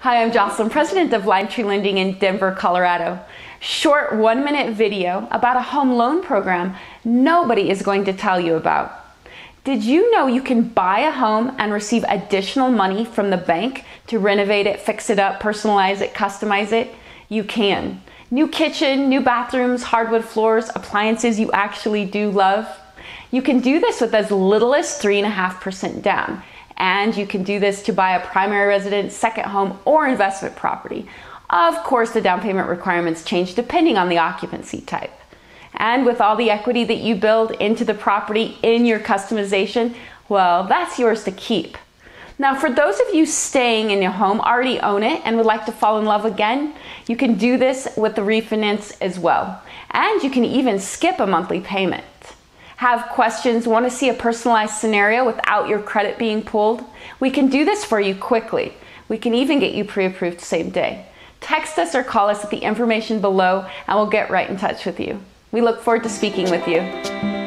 Hi, I'm Jocelyn, president of Limetree Lending in Denver, Colorado. Short one minute video about a home loan program nobody is going to tell you about. Did you know you can buy a home and receive additional money from the bank to renovate it, fix it up, personalize it, customize it? You can. New kitchen, new bathrooms, hardwood floors, appliances you actually do love. You can do this with as little as 3.5% down. And you can do this to buy a primary residence, second home, or investment property. Of course, the down payment requirements change depending on the occupancy type. And with all the equity that you build into the property in your customization, well, that's yours to keep. Now, for those of you staying in your home, already own it, and would like to fall in love again, you can do this with the refinance as well. And you can even skip a monthly payment. Have questions, want to see a personalized scenario without your credit being pulled? We can do this for you quickly. We can even get you pre approved same day. Text us or call us at the information below, and we'll get right in touch with you. We look forward to speaking with you.